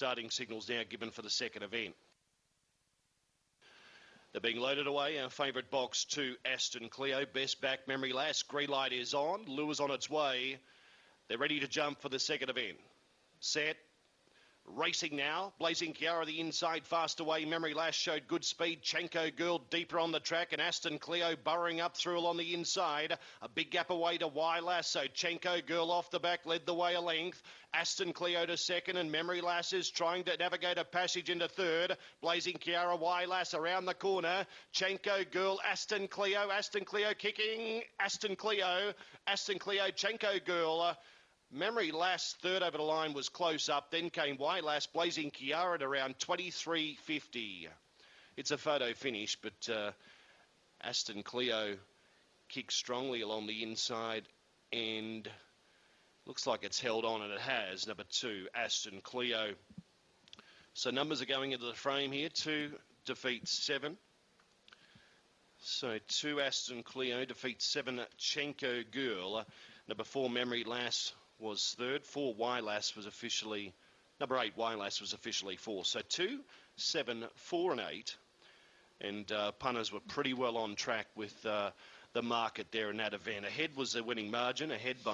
Starting signals now given for the second event. They're being loaded away. Our favourite box to Aston Cleo. Best back Memory Lass. Green light is on. Lures on its way. They're ready to jump for the second event. Set. Racing now, Blazing Kiara the inside, fast away. Memory Lass showed good speed. Chenko Girl deeper on the track, and Aston Cleo burrowing up through along the inside. A big gap away to Y So Chenko Girl off the back led the way a length. Aston Cleo to second, and Memory Lass is trying to navigate a passage into third. Blazing Kiara Wylass around the corner. Chenko Girl, Aston Cleo, Aston Cleo kicking. Aston Cleo, Aston Cleo, Chenko Girl. Memory Lass third over the line, was close up. Then came Lass, Blazing Kiara at around 23.50. It's a photo finish, but uh, Aston Cleo kicks strongly along the inside and looks like it's held on, and it has. Number two, Aston Cleo. So numbers are going into the frame here. Two defeats seven. So two Aston Cleo defeats seven Chenko Girl. Number four, Memory Lass was third. Four Wylass was officially number eight. Wylass was officially four. So two, seven, four, and eight. And uh, punters were pretty well on track with uh, the market there in that event. Ahead was the winning margin, ahead by.